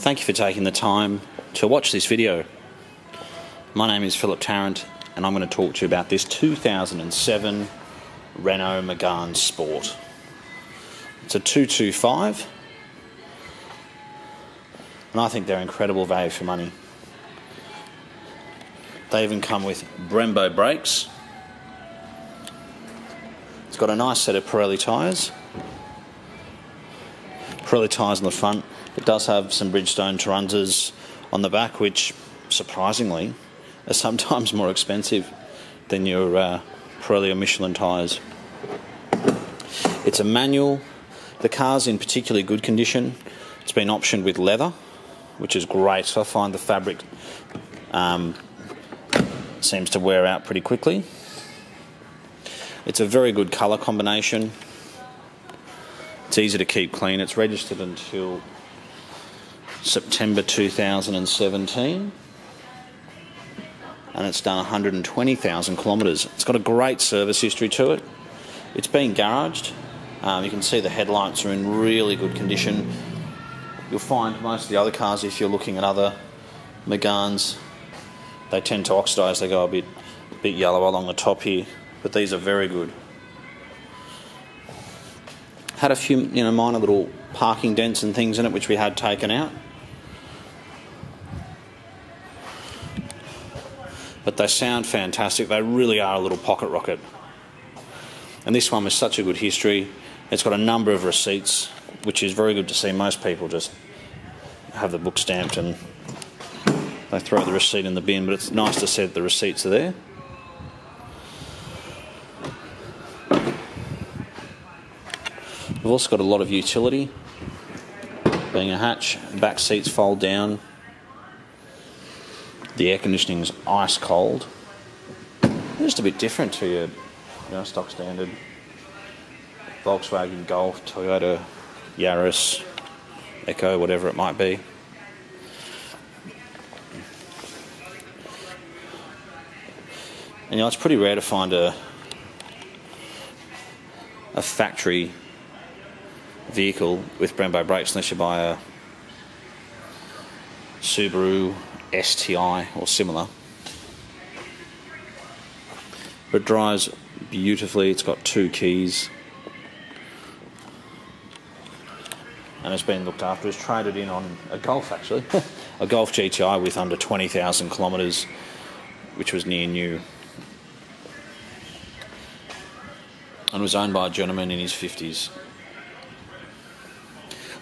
Thank you for taking the time to watch this video. My name is Philip Tarrant and I'm going to talk to you about this 2007 Renault Megane Sport. It's a 225 and I think they're incredible value for money. They even come with Brembo brakes. It's got a nice set of Pirelli tyres. Pirelli tyres on the front. It does have some Bridgestone Turanzas on the back, which surprisingly are sometimes more expensive than your uh, Pirelli or Michelin tyres. It's a manual. The car's in particularly good condition. It's been optioned with leather, which is great. So I find the fabric um, seems to wear out pretty quickly. It's a very good colour combination. It's easy to keep clean. It's registered until September 2017 and it's done 120,000 kilometres. It's got a great service history to it. It's been garaged. Um, you can see the headlights are in really good condition. You'll find most of the other cars, if you're looking at other Meganes, they tend to oxidise. They go a bit, a bit yellow along the top here, but these are very good. Had a few, you know, minor little parking dents and things in it, which we had taken out. But they sound fantastic. They really are a little pocket rocket. And this one was such a good history. It's got a number of receipts, which is very good to see. Most people just have the book stamped and they throw the receipt in the bin, but it's nice to see that the receipts are there. We've also got a lot of utility, being a hatch, back seats fold down, the air conditioning's ice cold. Just a bit different to your you know, stock standard Volkswagen Golf, Toyota Yaris, Echo, whatever it might be. And you know, it's pretty rare to find a a factory vehicle with Brembo brakes unless you buy a Subaru STI or similar. But drives beautifully. It's got two keys. And it's been looked after. It's traded in on a Golf actually. a Golf GTI with under 20,000 kilometres, which was near new. and was owned by a gentleman in his 50s.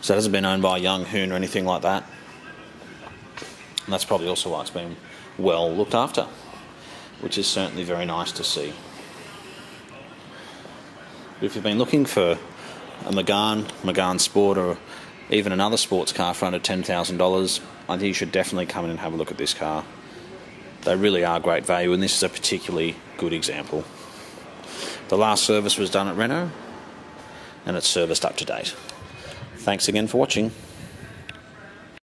So it hasn't been owned by a young hoon or anything like that. And that's probably also why it's been well looked after, which is certainly very nice to see. If you've been looking for a Megane, Megane Sport, or even another sports car for under $10,000, I think you should definitely come in and have a look at this car. They really are great value, and this is a particularly good example. The last service was done at Renault and it's serviced up to date. Thanks again for watching.